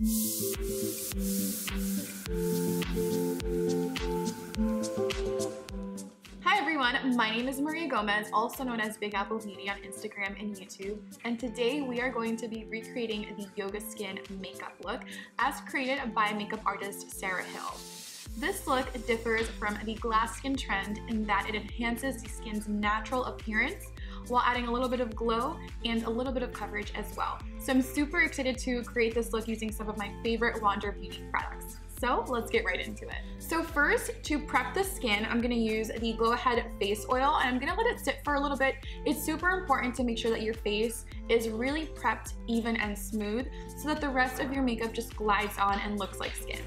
Hi everyone, my name is Maria Gomez, also known as Big Apple Beauty on Instagram and YouTube, and today we are going to be recreating the Yoga Skin makeup look as created by makeup artist Sarah Hill. This look differs from the glass skin trend in that it enhances the skin's natural appearance while adding a little bit of glow and a little bit of coverage as well. So I'm super excited to create this look using some of my favorite Wander Beauty products. So let's get right into it. So first, to prep the skin, I'm gonna use the Glow Ahead Face Oil and I'm gonna let it sit for a little bit. It's super important to make sure that your face is really prepped, even and smooth so that the rest of your makeup just glides on and looks like skin.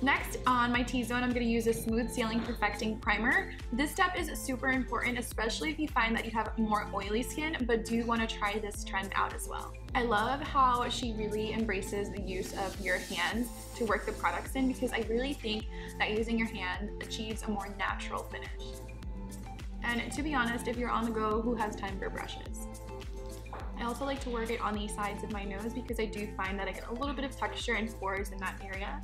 Next, on my T-zone, I'm gonna use a Smooth Sailing Perfecting Primer. This step is super important, especially if you find that you have more oily skin, but do wanna try this trend out as well. I love how she really embraces the use of your hands to work the products in because I really think that using your hand achieves a more natural finish. And to be honest, if you're on the go, who has time for brushes? I also like to work it on the sides of my nose because I do find that I get a little bit of texture and pores in that area.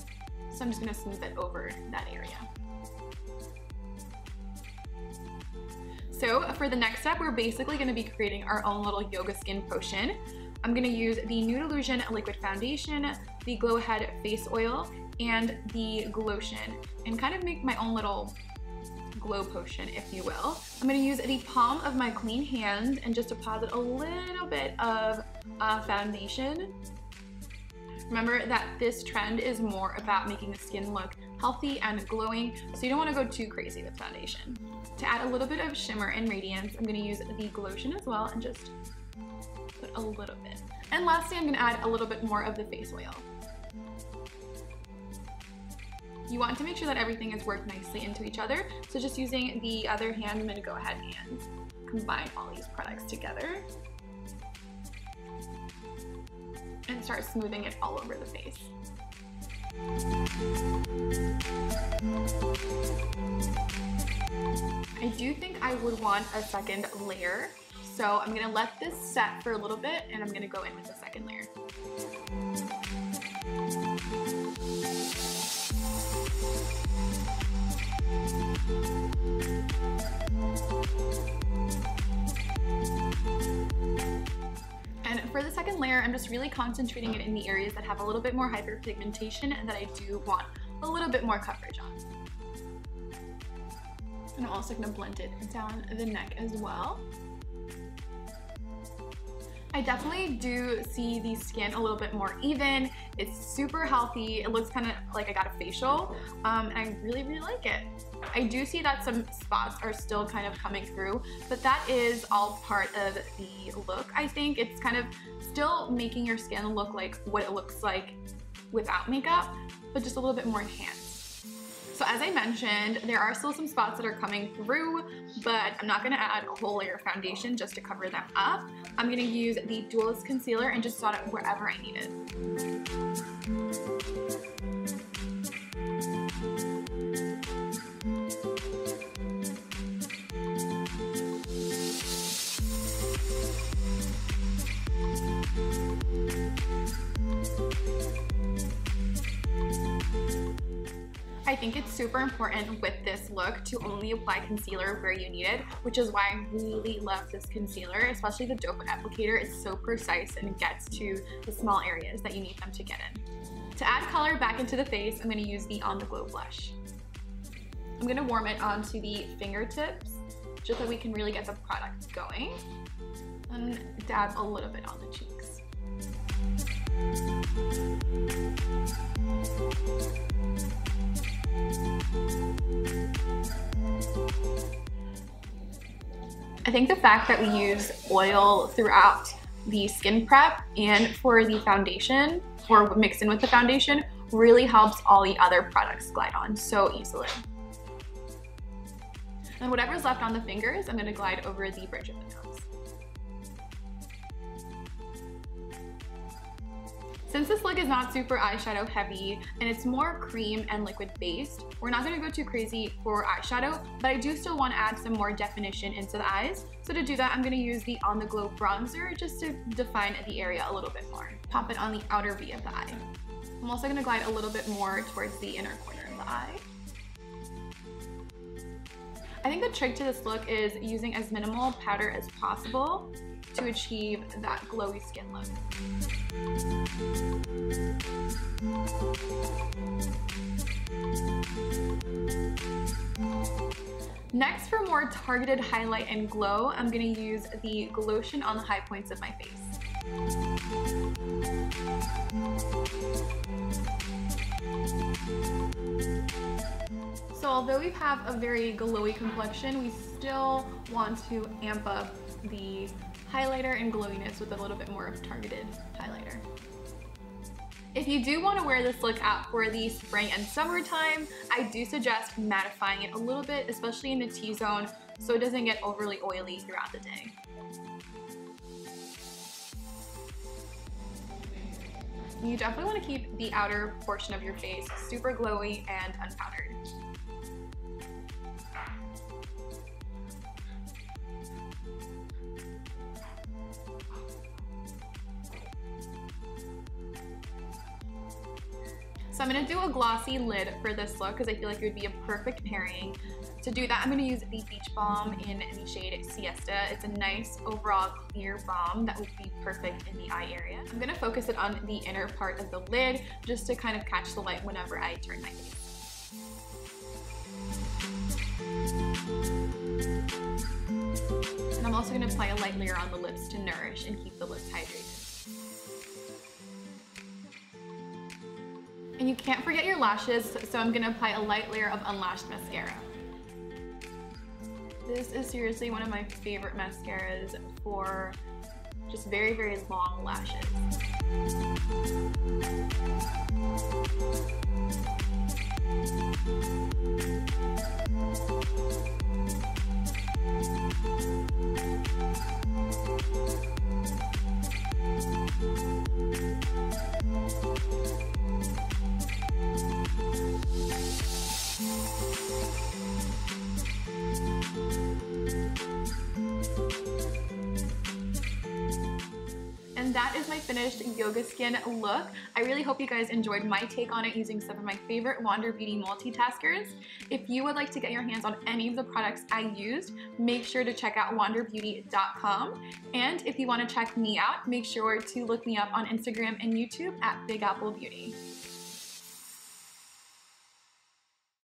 So I'm just gonna smooth it over that area. So for the next step, we're basically gonna be creating our own little yoga skin potion. I'm gonna use the Nude Illusion Liquid Foundation, the Glow Ahead Face Oil, and the Glowtion, and kind of make my own little glow potion, if you will. I'm gonna use the palm of my clean hand and just deposit a little bit of uh, foundation Remember that this trend is more about making the skin look healthy and glowing, so you don't want to go too crazy with foundation. To add a little bit of shimmer and radiance, I'm going to use the Glowtion as well and just put a little bit. And lastly, I'm going to add a little bit more of the face oil. You want to make sure that everything is worked nicely into each other, so just using the other hand, I'm going to go ahead and combine all these products together. And start smoothing it all over the face. I do think I would want a second layer, so I'm gonna let this set for a little bit and I'm gonna go in with the second layer. for the second layer, I'm just really concentrating it in the areas that have a little bit more hyperpigmentation and that I do want a little bit more coverage on. And I'm also gonna blend it down the neck as well. I definitely do see the skin a little bit more even. It's super healthy. It looks kind of like I got a facial um, and I really, really like it. I do see that some spots are still kind of coming through, but that is all part of the look, I think. It's kind of still making your skin look like what it looks like without makeup, but just a little bit more enhanced. So as I mentioned, there are still some spots that are coming through, but I'm not gonna add a whole layer of foundation just to cover them up. I'm gonna use the Dualist Concealer and just dot it wherever I need it. I think it's super important with this look to only apply concealer where you need it, which is why I really love this concealer, especially the doe applicator. It's so precise and gets to the small areas that you need them to get in. To add color back into the face, I'm gonna use the On The Glow blush. I'm gonna warm it onto the fingertips just so we can really get the product going. And dab a little bit on the cheeks. I think the fact that we use oil throughout the skin prep and for the foundation or mix in with the foundation really helps all the other products glide on so easily. And whatever's left on the fingers, I'm gonna glide over the bridge of the nose. Since this look is not super eyeshadow heavy and it's more cream and liquid based, we're not gonna go too crazy for eyeshadow, but I do still wanna add some more definition into the eyes. So to do that, I'm gonna use the On The Glow bronzer just to define the area a little bit more. Pop it on the outer V of the eye. I'm also gonna glide a little bit more towards the inner corner of the eye. I think the trick to this look is using as minimal powder as possible to achieve that glowy skin look. Next, for more targeted highlight and glow, I'm gonna use the Glowtion on the high points of my face. So although we have a very glowy complexion, we still want to amp up the highlighter and glowiness with a little bit more of targeted highlighter. If you do want to wear this look out for the spring and summertime, I do suggest mattifying it a little bit, especially in the T-zone, so it doesn't get overly oily throughout the day. You definitely want to keep the outer portion of your face super glowy and unpowdered. So I'm gonna do a glossy lid for this look because I feel like it would be a perfect pairing. To do that, I'm gonna use the Beach Balm in the shade Siesta. It's a nice overall clear balm that would be perfect in the eye area. I'm gonna focus it on the inner part of the lid just to kind of catch the light whenever I turn my face. And I'm also gonna apply a light layer on the lips to nourish and keep the lips hydrated. And you can't forget your lashes, so I'm gonna apply a light layer of unlashed mascara. This is seriously one of my favorite mascaras for just very, very long lashes. And is my finished Yoga Skin look. I really hope you guys enjoyed my take on it using some of my favorite Wander Beauty multitaskers. If you would like to get your hands on any of the products I used, make sure to check out wanderbeauty.com. And if you want to check me out, make sure to look me up on Instagram and YouTube at Big Apple Beauty.